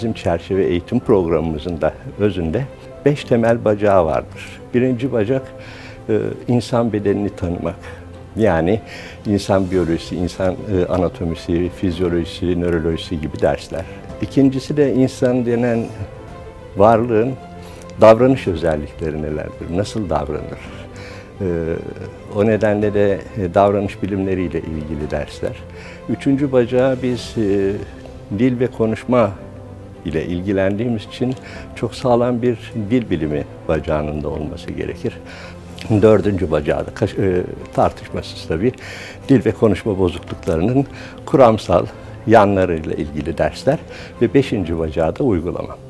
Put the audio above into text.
bizim çerçeve eğitim programımızın da özünde beş temel bacağı vardır. Birinci bacak e, insan bedenini tanımak. Yani insan biyolojisi, insan e, anatomisi, fizyolojisi, nörolojisi gibi dersler. İkincisi de insan denen varlığın davranış özellikleri nelerdir? Nasıl davranır? Ee, o nedenle de e, davranış bilimleriyle ilgili dersler. Üçüncü bacağı biz e, dil ve konuşma ile ilgilendiğimiz için çok sağlam bir dil bilimi bacağının da olması gerekir. Dördüncü bacağı da e, tartışmasız tabii dil ve konuşma bozukluklarının kuramsal yanlarıyla ilgili dersler ve beşinci bacağı da uygulama.